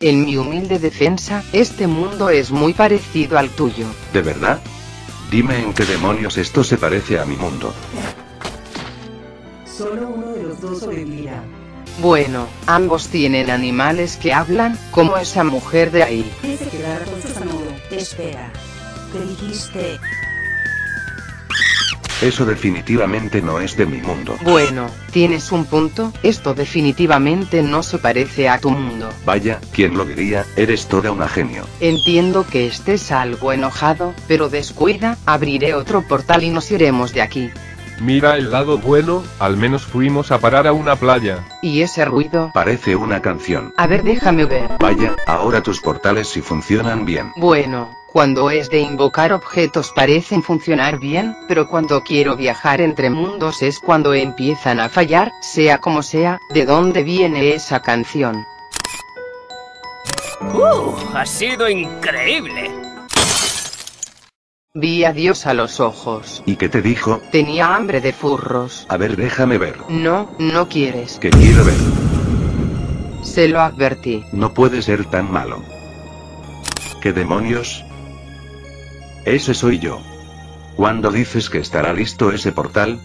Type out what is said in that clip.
En mi humilde defensa, este mundo es muy parecido al tuyo. ¿De verdad? Dime en qué demonios esto se parece a mi mundo. Solo uno de los dos sobrevivirá. Bueno, ambos tienen animales que hablan, como esa mujer de ahí. Tienes que quedar con su saludo. Espera. ¿Qué dijiste? Eso definitivamente no es de mi mundo. Bueno, tienes un punto, esto definitivamente no se parece a tu mundo. Vaya, ¿quién lo diría? Eres toda una genio. Entiendo que estés algo enojado, pero descuida, abriré otro portal y nos iremos de aquí. Mira el lado bueno, al menos fuimos a parar a una playa. ¿Y ese ruido? Parece una canción. A ver, déjame ver. Vaya, ahora tus portales sí funcionan bien. Bueno, cuando es de invocar objetos parecen funcionar bien, pero cuando quiero viajar entre mundos es cuando empiezan a fallar, sea como sea, ¿de dónde viene esa canción? ¡Uh! Ha sido increíble. Vi a Dios a los ojos. ¿Y qué te dijo? Tenía hambre de furros. A ver, déjame ver. No, no quieres. Que quiero ver. Se lo advertí. No puede ser tan malo. ¿Qué demonios? Ese soy yo. ¿Cuándo dices que estará listo ese portal?